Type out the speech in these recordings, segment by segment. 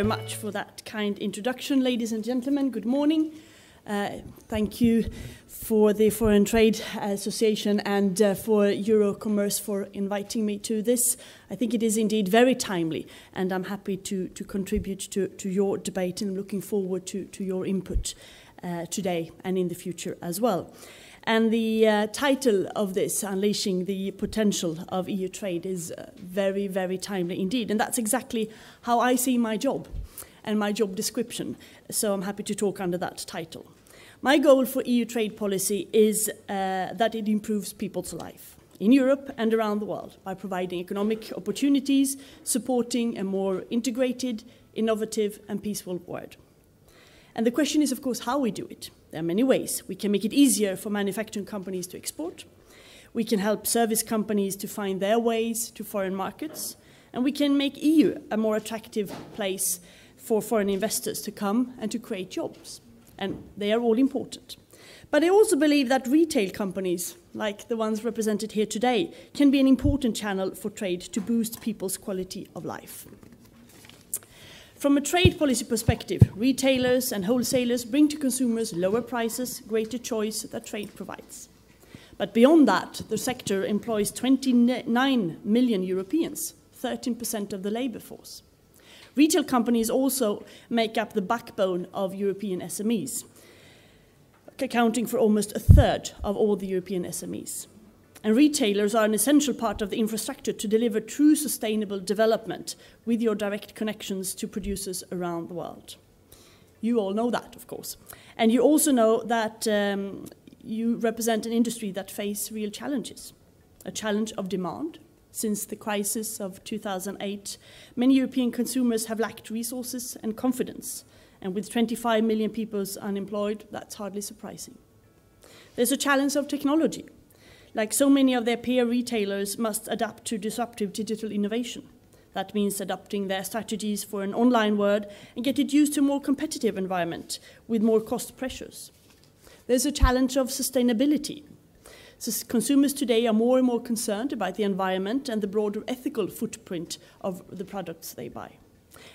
very much for that kind introduction, ladies and gentlemen. Good morning. Uh, thank you for the Foreign Trade Association and uh, for Eurocommerce for inviting me to this. I think it is indeed very timely, and I'm happy to, to contribute to, to your debate and looking forward to, to your input uh, today and in the future as well. And the uh, title of this, Unleashing the Potential of EU Trade, is uh, very, very timely indeed. And that's exactly how I see my job and my job description. So I'm happy to talk under that title. My goal for EU trade policy is uh, that it improves people's life in Europe and around the world by providing economic opportunities, supporting a more integrated, innovative, and peaceful world. And the question is, of course, how we do it. There are many ways. We can make it easier for manufacturing companies to export. We can help service companies to find their ways to foreign markets. And we can make EU a more attractive place for foreign investors to come and to create jobs. And they are all important. But I also believe that retail companies, like the ones represented here today, can be an important channel for trade to boost people's quality of life. From a trade policy perspective, retailers and wholesalers bring to consumers lower prices, greater choice that trade provides. But beyond that, the sector employs 29 million Europeans, 13% of the labor force. Retail companies also make up the backbone of European SMEs, accounting for almost a third of all the European SMEs. And retailers are an essential part of the infrastructure to deliver true sustainable development with your direct connections to producers around the world. You all know that, of course. And you also know that um, you represent an industry that face real challenges. A challenge of demand. Since the crisis of 2008, many European consumers have lacked resources and confidence. And with 25 million people unemployed, that's hardly surprising. There's a challenge of technology like so many of their peer retailers, must adapt to disruptive digital innovation. That means adapting their strategies for an online world and get it used to a more competitive environment with more cost pressures. There's a challenge of sustainability. Consumers today are more and more concerned about the environment and the broader ethical footprint of the products they buy.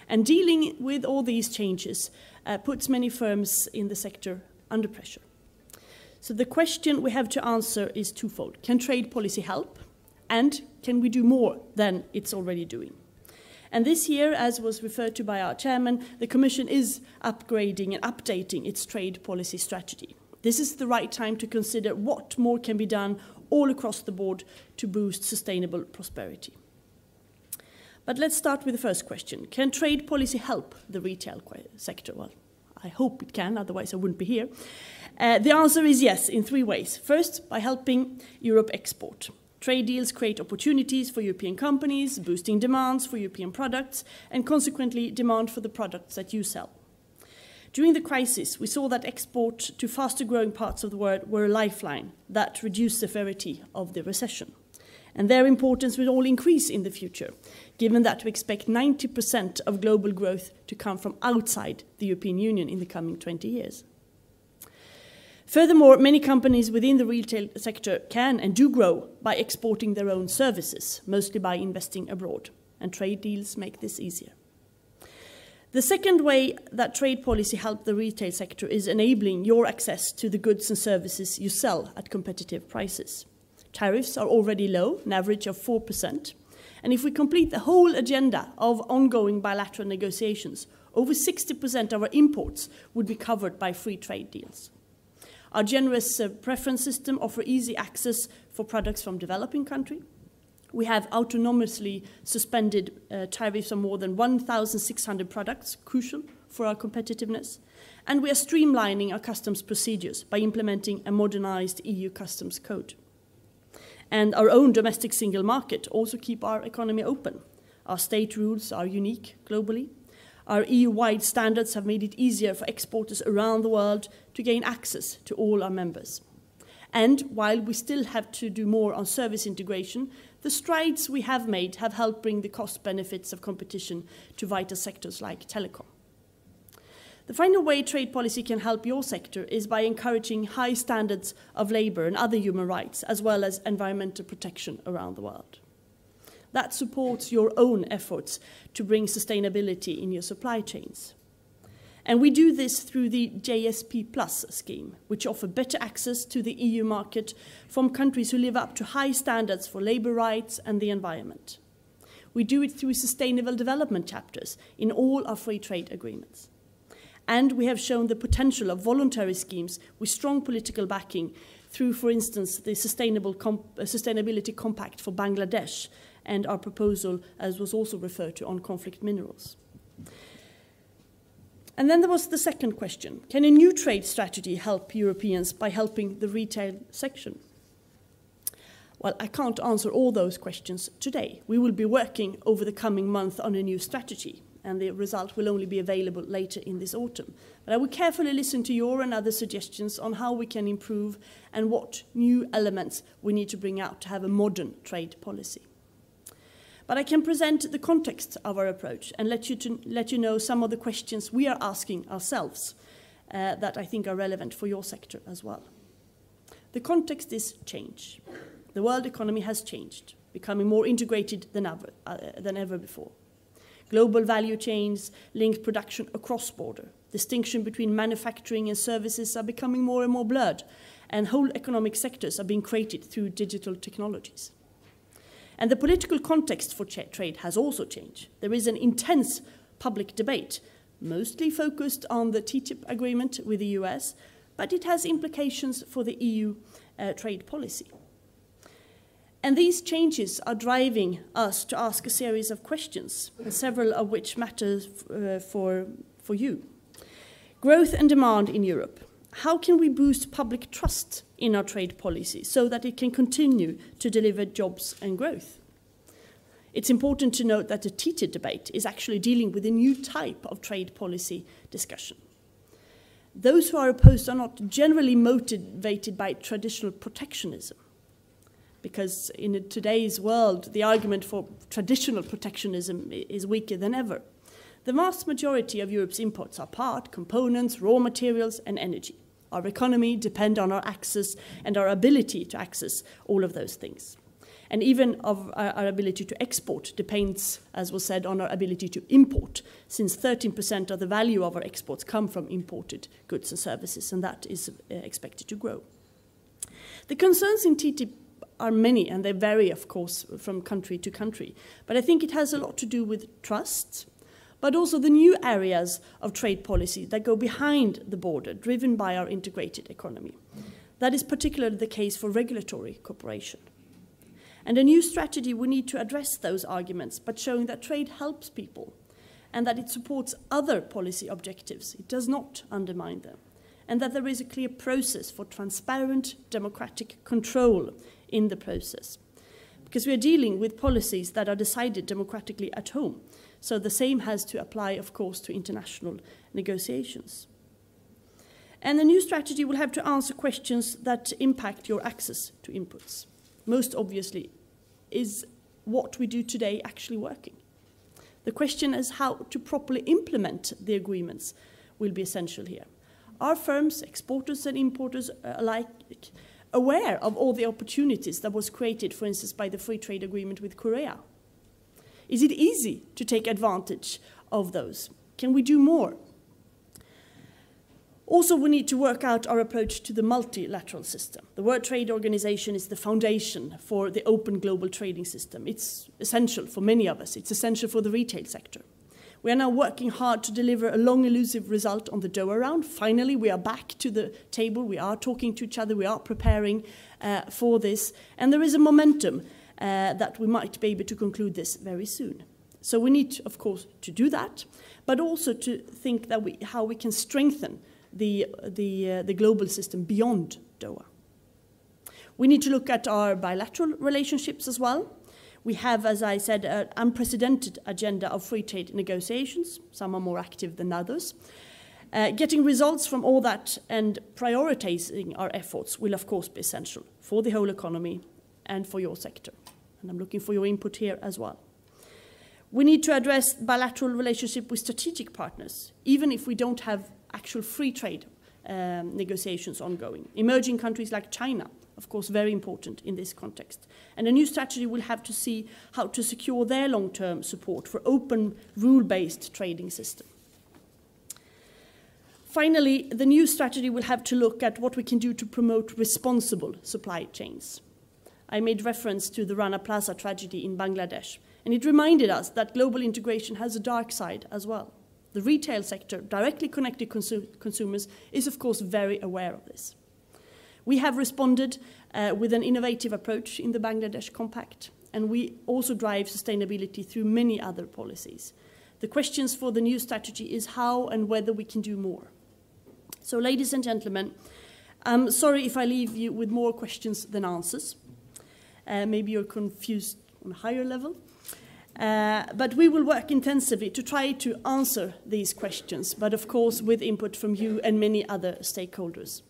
And dealing with all these changes uh, puts many firms in the sector under pressure. So the question we have to answer is twofold. Can trade policy help? And can we do more than it's already doing? And this year, as was referred to by our chairman, the Commission is upgrading and updating its trade policy strategy. This is the right time to consider what more can be done all across the board to boost sustainable prosperity. But let's start with the first question. Can trade policy help the retail sector? Well, I hope it can, otherwise I wouldn't be here. Uh, the answer is yes, in three ways. First, by helping Europe export. Trade deals create opportunities for European companies, boosting demands for European products, and consequently, demand for the products that you sell. During the crisis, we saw that export to faster growing parts of the world were a lifeline that reduced the severity of the recession. And their importance will all increase in the future, given that we expect 90% of global growth to come from outside the European Union in the coming 20 years. Furthermore, many companies within the retail sector can and do grow by exporting their own services, mostly by investing abroad, and trade deals make this easier. The second way that trade policy helps the retail sector is enabling your access to the goods and services you sell at competitive prices. Tariffs are already low, an average of 4%. And if we complete the whole agenda of ongoing bilateral negotiations, over 60% of our imports would be covered by free trade deals. Our generous uh, preference system offers easy access for products from developing countries. We have autonomously suspended uh, tariffs on more than 1,600 products, crucial for our competitiveness. And we are streamlining our customs procedures by implementing a modernized EU customs code. And our own domestic single market also keep our economy open. Our state rules are unique globally, our EU-wide standards have made it easier for exporters around the world to gain access to all our members. And while we still have to do more on service integration, the strides we have made have helped bring the cost benefits of competition to vital sectors like telecom. The final way trade policy can help your sector is by encouraging high standards of labour and other human rights, as well as environmental protection around the world. That supports your own efforts to bring sustainability in your supply chains. And we do this through the GSP Plus scheme, which offer better access to the EU market from countries who live up to high standards for labour rights and the environment. We do it through sustainable development chapters in all our free trade agreements. And we have shown the potential of voluntary schemes with strong political backing through, for instance, the Sustainable uh, Sustainability Compact for Bangladesh and our proposal, as was also referred to, on conflict minerals. And then there was the second question Can a new trade strategy help Europeans by helping the retail section? Well, I can't answer all those questions today. We will be working over the coming month on a new strategy, and the result will only be available later in this autumn. But I will carefully listen to your and other suggestions on how we can improve and what new elements we need to bring out to have a modern trade policy. But I can present the context of our approach and let you, to, let you know some of the questions we are asking ourselves uh, that I think are relevant for your sector as well. The context is change. The world economy has changed, becoming more integrated than ever, uh, than ever before. Global value chains link production across border. Distinction between manufacturing and services are becoming more and more blurred, and whole economic sectors are being created through digital technologies. And the political context for trade has also changed. There is an intense public debate, mostly focused on the TTIP agreement with the US, but it has implications for the EU uh, trade policy. And these changes are driving us to ask a series of questions, several of which matter uh, for, for you. Growth and demand in Europe. How can we boost public trust in our trade policy so that it can continue to deliver jobs and growth. It's important to note that the TTIP debate is actually dealing with a new type of trade policy discussion. Those who are opposed are not generally motivated by traditional protectionism, because in today's world, the argument for traditional protectionism is weaker than ever. The vast majority of Europe's imports are part, components, raw materials, and energy. Our economy depend on our access and our ability to access all of those things. And even of our, our ability to export depends, as was said, on our ability to import, since 13% of the value of our exports come from imported goods and services, and that is uh, expected to grow. The concerns in TTIP are many, and they vary, of course, from country to country. But I think it has a lot to do with trust, but also the new areas of trade policy that go behind the border, driven by our integrated economy. That is particularly the case for regulatory cooperation. And a new strategy will need to address those arguments, but showing that trade helps people and that it supports other policy objectives. It does not undermine them. And that there is a clear process for transparent democratic control in the process. Because we are dealing with policies that are decided democratically at home so the same has to apply, of course, to international negotiations. And the new strategy will have to answer questions that impact your access to inputs. Most obviously, is what we do today actually working? The question is how to properly implement the agreements will be essential here. Are firms, exporters and importers alike, aware of all the opportunities that was created, for instance, by the free trade agreement with Korea? Is it easy to take advantage of those? Can we do more? Also, we need to work out our approach to the multilateral system. The World Trade Organization is the foundation for the open global trading system. It's essential for many of us. It's essential for the retail sector. We are now working hard to deliver a long elusive result on the Doha round. Finally, we are back to the table. We are talking to each other. We are preparing uh, for this. And there is a momentum uh, that we might be able to conclude this very soon. So we need, of course, to do that, but also to think that we, how we can strengthen the, the, uh, the global system beyond Doha. We need to look at our bilateral relationships as well. We have, as I said, an unprecedented agenda of free trade negotiations. Some are more active than others. Uh, getting results from all that and prioritizing our efforts will, of course, be essential for the whole economy and for your sector. And I'm looking for your input here as well. We need to address bilateral relationship with strategic partners, even if we don't have actual free trade um, negotiations ongoing. Emerging countries like China, of course, very important in this context. And a new strategy will have to see how to secure their long-term support for open, rule-based trading system. Finally, the new strategy will have to look at what we can do to promote responsible supply chains. I made reference to the Rana Plaza tragedy in Bangladesh, and it reminded us that global integration has a dark side as well. The retail sector, directly connected consu consumers, is of course very aware of this. We have responded uh, with an innovative approach in the Bangladesh Compact, and we also drive sustainability through many other policies. The questions for the new strategy is how and whether we can do more. So, ladies and gentlemen, I'm sorry if I leave you with more questions than answers. Uh, maybe you're confused on a higher level. Uh, but we will work intensively to try to answer these questions, but of course with input from you and many other stakeholders.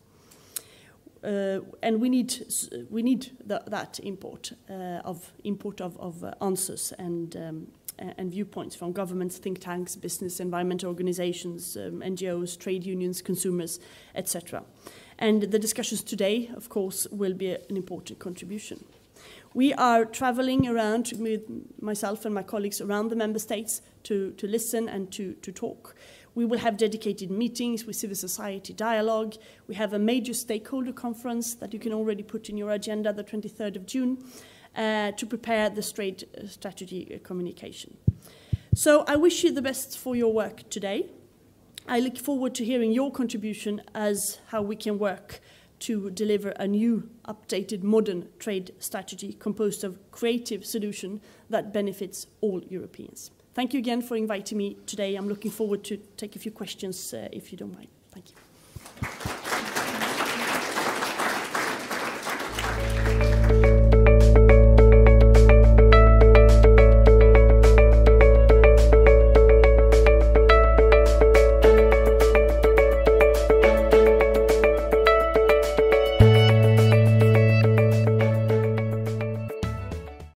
Uh, and we need we need the, that import uh, of input of, of uh, answers and um, and viewpoints from governments, think tanks, business, environmental organizations, um, NGOs, trade unions, consumers, etc. And the discussions today, of course, will be an important contribution. We are traveling around with myself and my colleagues around the member states to, to listen and to, to talk. We will have dedicated meetings with civil society dialogue. We have a major stakeholder conference that you can already put in your agenda the 23rd of June uh, to prepare the straight uh, strategy uh, communication. So I wish you the best for your work today. I look forward to hearing your contribution as how we can work to deliver a new, updated, modern trade strategy composed of creative solution that benefits all Europeans. Thank you again for inviting me today. I'm looking forward to take a few questions uh, if you don't mind. Thank you.